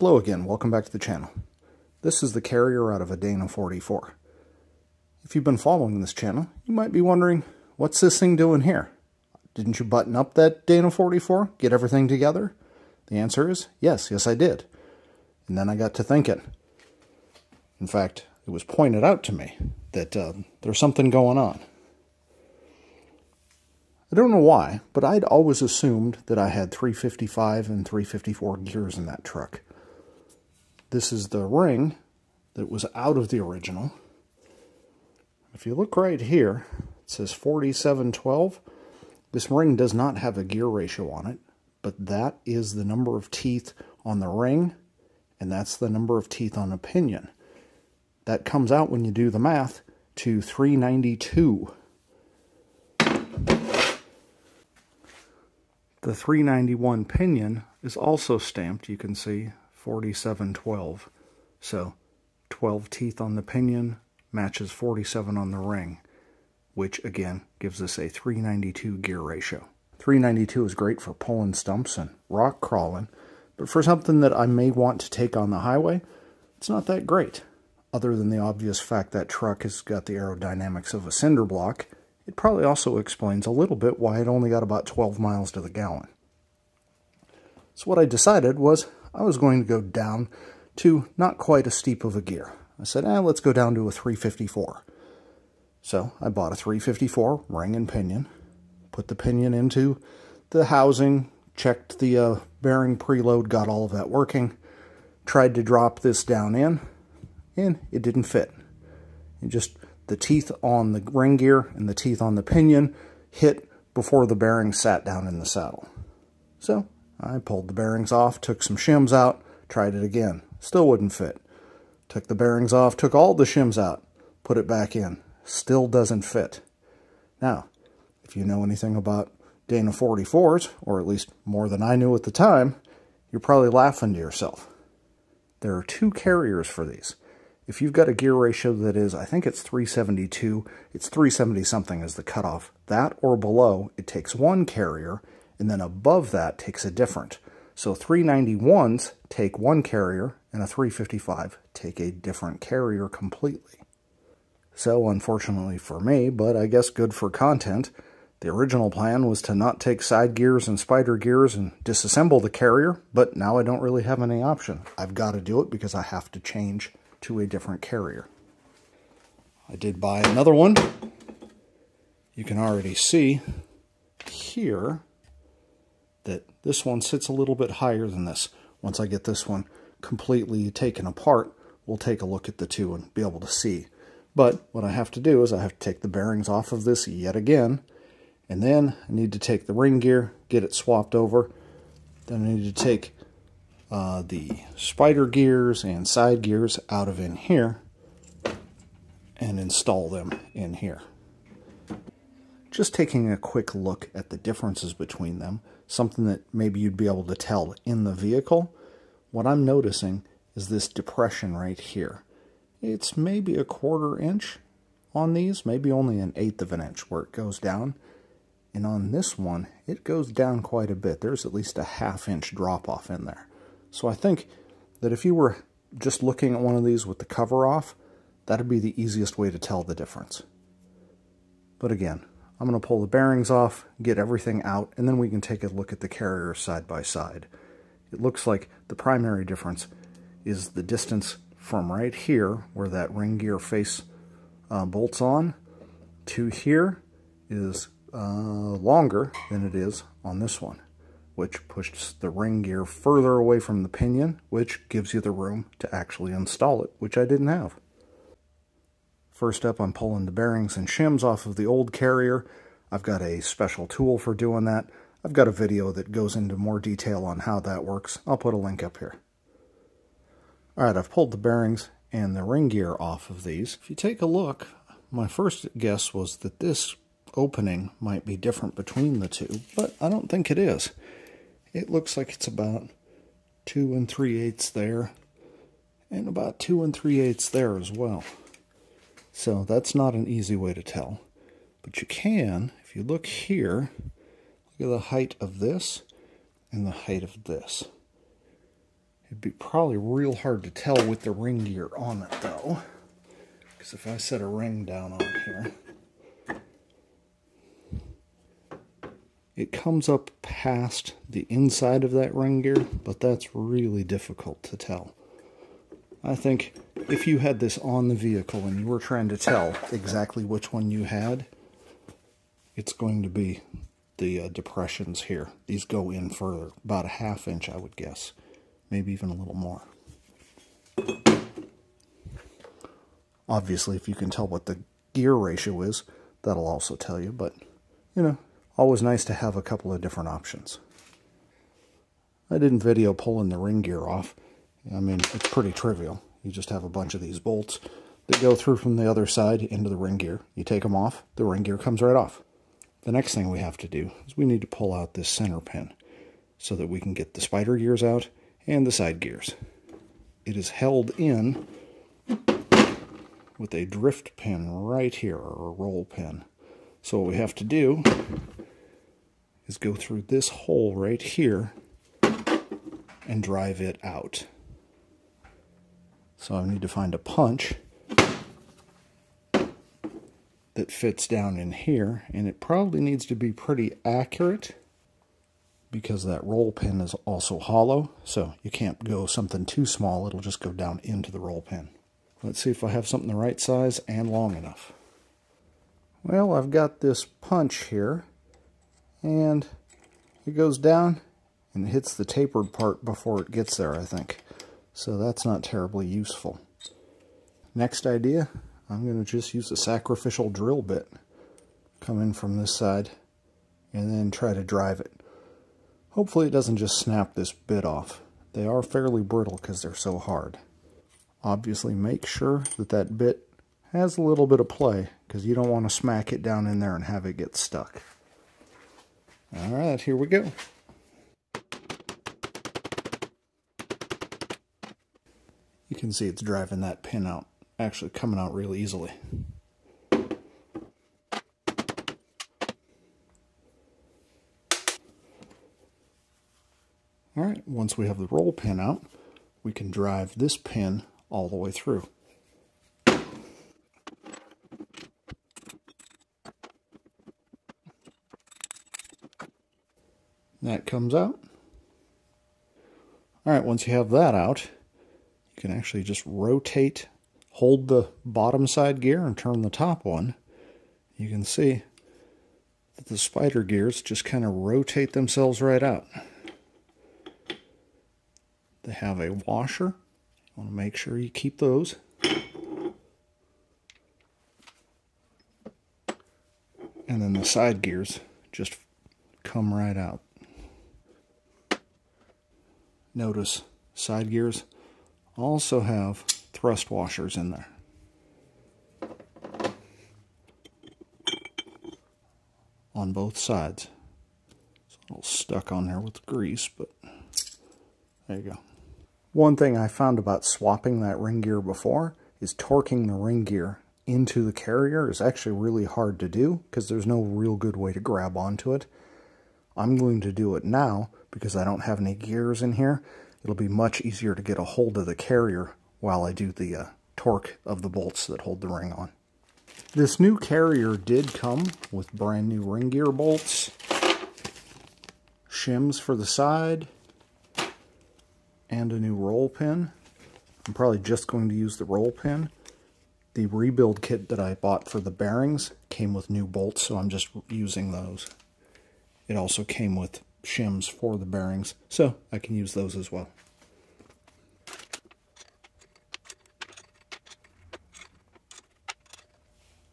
Hello again, welcome back to the channel. This is the carrier out of a Dana 44. If you've been following this channel, you might be wondering, what's this thing doing here? Didn't you button up that Dana 44, get everything together? The answer is yes, yes I did. And then I got to thinking. In fact, it was pointed out to me that uh, there's something going on. I don't know why, but I'd always assumed that I had 355 and 354 gears in that truck. This is the ring that was out of the original. If you look right here, it says 4712. This ring does not have a gear ratio on it, but that is the number of teeth on the ring, and that's the number of teeth on a pinion. That comes out when you do the math to 392. The 391 pinion is also stamped, you can see, 4712. So 12 teeth on the pinion matches 47 on the ring, which again gives us a 392 gear ratio. 392 is great for pulling stumps and rock crawling, but for something that I may want to take on the highway, it's not that great. Other than the obvious fact that truck has got the aerodynamics of a cinder block, it probably also explains a little bit why it only got about 12 miles to the gallon. So what I decided was I was going to go down to not quite as steep of a gear. I said, eh, let's go down to a 354. So I bought a 354 ring and pinion, put the pinion into the housing, checked the uh, bearing preload, got all of that working, tried to drop this down in, and it didn't fit. It just, the teeth on the ring gear and the teeth on the pinion hit before the bearing sat down in the saddle. So I pulled the bearings off, took some shims out, tried it again. Still wouldn't fit. Took the bearings off, took all the shims out, put it back in. Still doesn't fit. Now, if you know anything about Dana 44s, or at least more than I knew at the time, you're probably laughing to yourself. There are two carriers for these. If you've got a gear ratio that is, I think it's 372, it's 370 something as the cutoff. That or below, it takes one carrier, and then above that takes a different. So 391s take one carrier, and a 355 take a different carrier completely. So unfortunately for me, but I guess good for content, the original plan was to not take side gears and spider gears and disassemble the carrier, but now I don't really have any option. I've got to do it because I have to change to a different carrier. I did buy another one. You can already see here that this one sits a little bit higher than this. Once I get this one completely taken apart, we'll take a look at the two and be able to see. But what I have to do is I have to take the bearings off of this yet again, and then I need to take the ring gear, get it swapped over. Then I need to take uh, the spider gears and side gears out of in here and install them in here. Just taking a quick look at the differences between them, something that maybe you'd be able to tell in the vehicle, what I'm noticing is this depression right here. It's maybe a quarter inch on these, maybe only an eighth of an inch where it goes down. And on this one, it goes down quite a bit. There's at least a half inch drop off in there. So I think that if you were just looking at one of these with the cover off, that'd be the easiest way to tell the difference. But again, I'm going to pull the bearings off, get everything out, and then we can take a look at the carrier side by side. It looks like the primary difference is the distance from right here, where that ring gear face uh, bolts on, to here is uh, longer than it is on this one, which pushes the ring gear further away from the pinion, which gives you the room to actually install it, which I didn't have. First up, I'm pulling the bearings and shims off of the old carrier. I've got a special tool for doing that. I've got a video that goes into more detail on how that works. I'll put a link up here. Alright, I've pulled the bearings and the ring gear off of these. If you take a look, my first guess was that this opening might be different between the two, but I don't think it is. It looks like it's about 2 and 3 eighths there, and about 2 and 3 eighths there as well. So that's not an easy way to tell. But you can, if you look here, look at the height of this and the height of this. It'd be probably real hard to tell with the ring gear on it though. Because if I set a ring down on here, it comes up past the inside of that ring gear, but that's really difficult to tell. I think if you had this on the vehicle and you were trying to tell exactly which one you had, it's going to be the uh, depressions here. These go in further, about a half inch I would guess, maybe even a little more. Obviously, if you can tell what the gear ratio is, that'll also tell you, but, you know, always nice to have a couple of different options. I didn't video pulling the ring gear off. I mean, it's pretty trivial. You just have a bunch of these bolts that go through from the other side into the ring gear. You take them off, the ring gear comes right off. The next thing we have to do is we need to pull out this center pin so that we can get the spider gears out and the side gears. It is held in with a drift pin right here, or a roll pin. So what we have to do is go through this hole right here and drive it out. So I need to find a punch that fits down in here, and it probably needs to be pretty accurate because that roll pin is also hollow, so you can't go something too small, it'll just go down into the roll pin. Let's see if I have something the right size and long enough. Well, I've got this punch here, and it goes down and hits the tapered part before it gets there, I think. So that's not terribly useful. Next idea, I'm going to just use a sacrificial drill bit. Come in from this side and then try to drive it. Hopefully it doesn't just snap this bit off. They are fairly brittle because they're so hard. Obviously make sure that that bit has a little bit of play because you don't want to smack it down in there and have it get stuck. Alright, here we go. Can see it's driving that pin out actually coming out real easily. Alright, once we have the roll pin out, we can drive this pin all the way through. That comes out. Alright, once you have that out, can actually just rotate hold the bottom side gear and turn the top one, you can see that the spider gears just kind of rotate themselves right out. They have a washer. You want to make sure you keep those. And then the side gears just come right out. Notice side gears also have thrust washers in there. On both sides. It's a little stuck on there with grease, but there you go. One thing I found about swapping that ring gear before is torquing the ring gear into the carrier is actually really hard to do because there's no real good way to grab onto it. I'm going to do it now because I don't have any gears in here. It'll be much easier to get a hold of the carrier while I do the uh, torque of the bolts that hold the ring on. This new carrier did come with brand new ring gear bolts, shims for the side, and a new roll pin. I'm probably just going to use the roll pin. The rebuild kit that I bought for the bearings came with new bolts, so I'm just using those. It also came with shims for the bearings, so I can use those as well.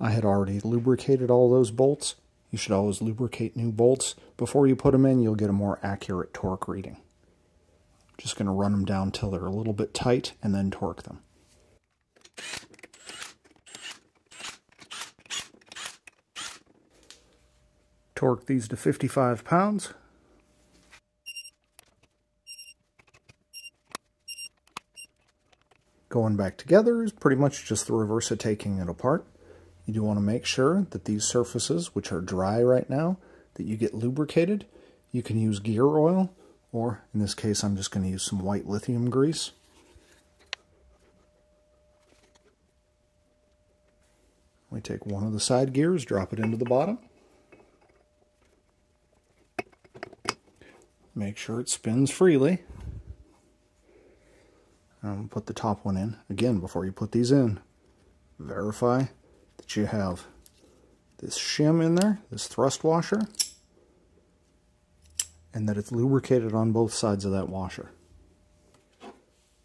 I had already lubricated all those bolts. You should always lubricate new bolts. Before you put them in, you'll get a more accurate torque reading. Just going to run them down till they're a little bit tight and then torque them. Torque these to 55 pounds. Going back together is pretty much just the reverse of taking it apart. You do want to make sure that these surfaces, which are dry right now, that you get lubricated. You can use gear oil or in this case I'm just going to use some white lithium grease. We take one of the side gears, drop it into the bottom. Make sure it spins freely. Um, put the top one in. Again, before you put these in, verify that you have this shim in there, this thrust washer, and that it's lubricated on both sides of that washer.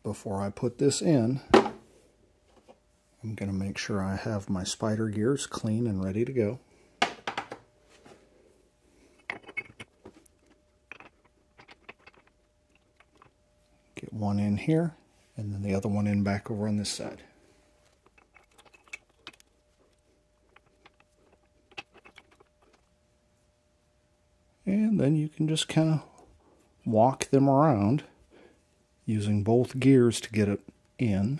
Before I put this in, I'm going to make sure I have my spider gears clean and ready to go. Get one in here, and then the other one in back over on this side. And then you can just kind of walk them around using both gears to get it in.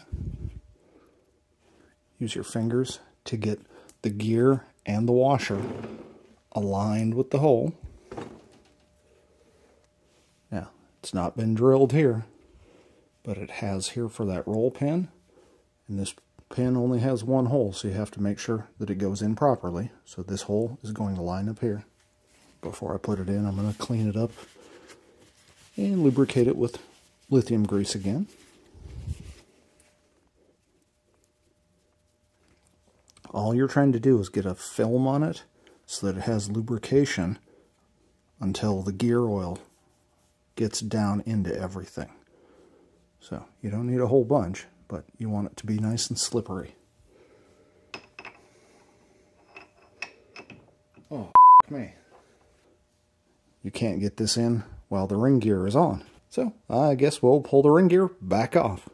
Use your fingers to get the gear and the washer aligned with the hole. Now, it's not been drilled here, but it has here for that roll pin. And this pin only has one hole, so you have to make sure that it goes in properly. So this hole is going to line up here. Before I put it in, I'm going to clean it up and lubricate it with lithium grease again. all you're trying to do is get a film on it so that it has lubrication until the gear oil gets down into everything. So you don't need a whole bunch, but you want it to be nice and slippery. Oh, me. You can't get this in while the ring gear is on. So I guess we'll pull the ring gear back off.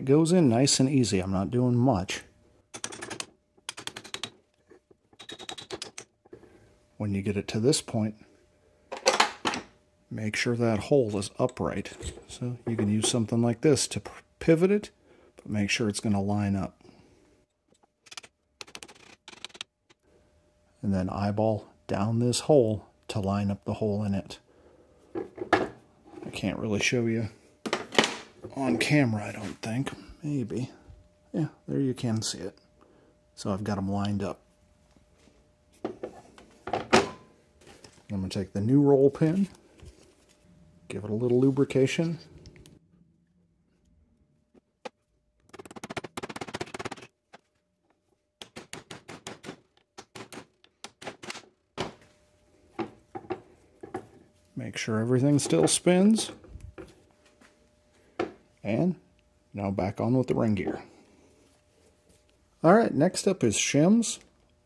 It goes in nice and easy. I'm not doing much. When you get it to this point, make sure that hole is upright. So you can use something like this to pivot it, but make sure it's going to line up. And then eyeball down this hole to line up the hole in it. I can't really show you on camera, I don't think. Maybe. Yeah, there you can see it. So I've got them lined up. I'm going to take the new roll pin, give it a little lubrication. Make sure everything still spins. And now back on with the ring gear. Alright, next up is shims.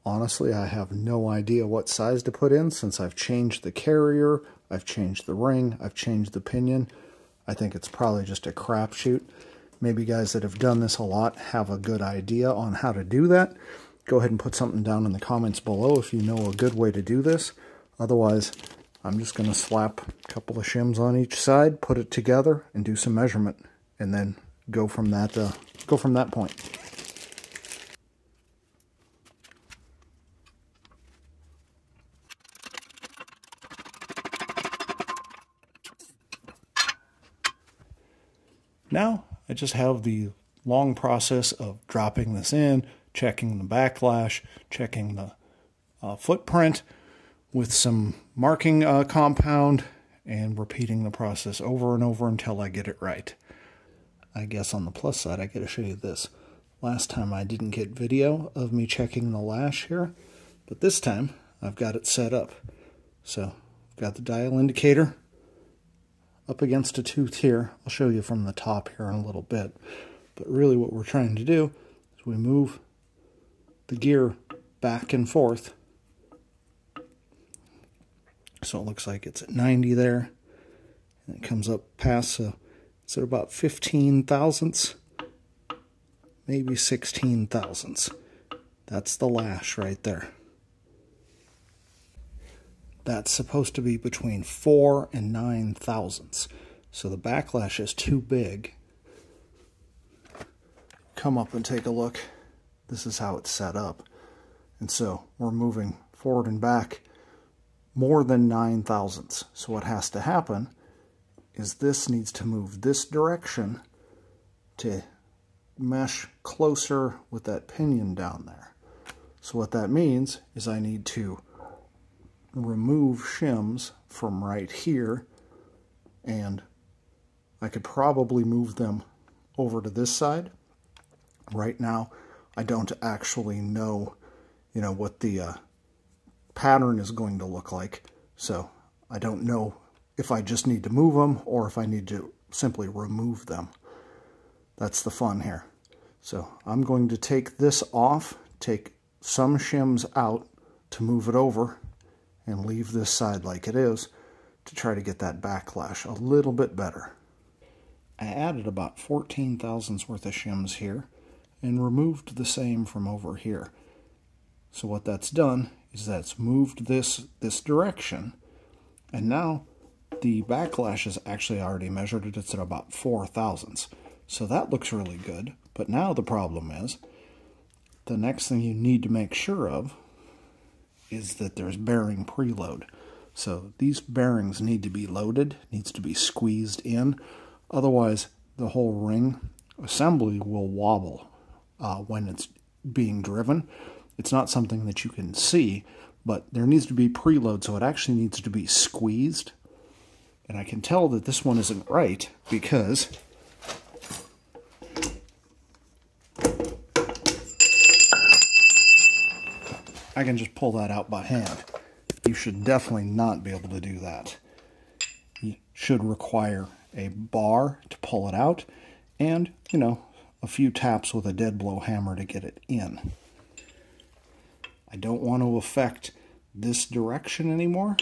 Honestly, I have no idea what size to put in since I've changed the carrier, I've changed the ring, I've changed the pinion. I think it's probably just a crapshoot. Maybe guys that have done this a lot have a good idea on how to do that. Go ahead and put something down in the comments below if you know a good way to do this. Otherwise, I'm just going to slap a couple of shims on each side, put it together, and do some measurement and then go from that uh, go from that point. Now I just have the long process of dropping this in, checking the backlash, checking the uh, footprint with some marking uh, compound, and repeating the process over and over until I get it right. I guess on the plus side, I gotta show you this. Last time I didn't get video of me checking the lash here, but this time I've got it set up. So, I've got the dial indicator up against a tooth here. I'll show you from the top here in a little bit. But really what we're trying to do is we move the gear back and forth. So it looks like it's at 90 there. And it comes up past, so at about 15 thousandths, maybe 16 thousandths. That's the lash right there. That's supposed to be between 4 and 9 thousandths. So the backlash is too big. Come up and take a look. This is how it's set up. And so we're moving forward and back more than 9 thousandths. So what has to happen is this needs to move this direction to mesh closer with that pinion down there. So what that means is I need to remove shims from right here and I could probably move them over to this side. Right now, I don't actually know, you know, what the uh, pattern is going to look like. So I don't know if I just need to move them or if I need to simply remove them. That's the fun here. So I'm going to take this off, take some shims out to move it over and leave this side like it is to try to get that backlash a little bit better. I added about 14 thousandths worth of shims here and removed the same from over here. So what that's done is that's moved this this direction and now the backlash is actually already measured it. It's at about 4 thousandths. So that looks really good. But now the problem is the next thing you need to make sure of is that there's bearing preload. So these bearings need to be loaded, needs to be squeezed in. Otherwise, the whole ring assembly will wobble uh, when it's being driven. It's not something that you can see, but there needs to be preload, so it actually needs to be squeezed. And I can tell that this one isn't right because I can just pull that out by hand. You should definitely not be able to do that. You should require a bar to pull it out and, you know, a few taps with a dead blow hammer to get it in. I don't want to affect this direction anymore,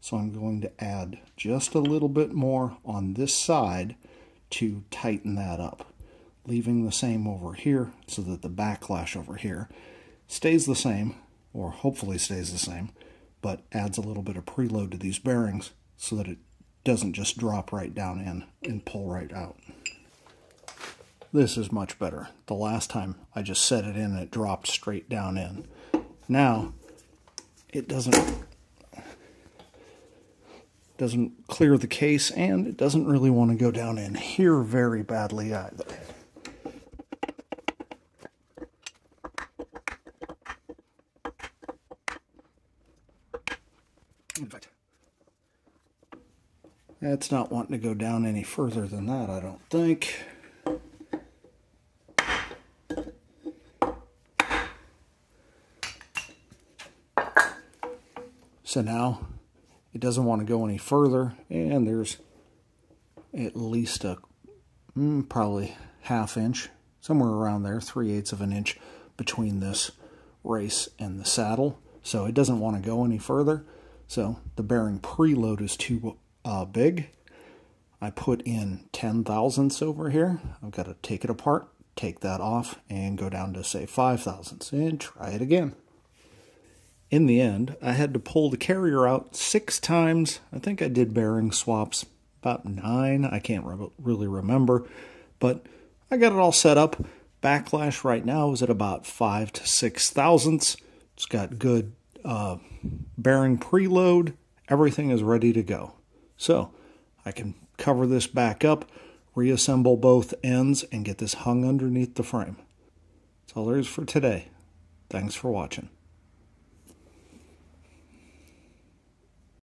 so I'm going to add just a little bit more on this side to tighten that up, leaving the same over here so that the backlash over here stays the same, or hopefully stays the same, but adds a little bit of preload to these bearings so that it doesn't just drop right down in and pull right out. This is much better. The last time I just set it in and it dropped straight down in. Now, it doesn't doesn't clear the case and it doesn't really want to go down in here very badly either. In fact, that's not wanting to go down any further than that, I don't think. So now it doesn't want to go any further, and there's at least a mm, probably half inch, somewhere around there, three eighths of an inch between this race and the saddle. So it doesn't want to go any further. So the bearing preload is too uh, big. I put in 10 thousandths over here. I've got to take it apart, take that off, and go down to say 5 thousandths and try it again. In the end, I had to pull the carrier out six times. I think I did bearing swaps about nine. I can't re really remember, but I got it all set up. Backlash right now is at about five to six thousandths. It's got good uh, bearing preload. Everything is ready to go. So I can cover this back up, reassemble both ends, and get this hung underneath the frame. That's all there is for today. Thanks for watching.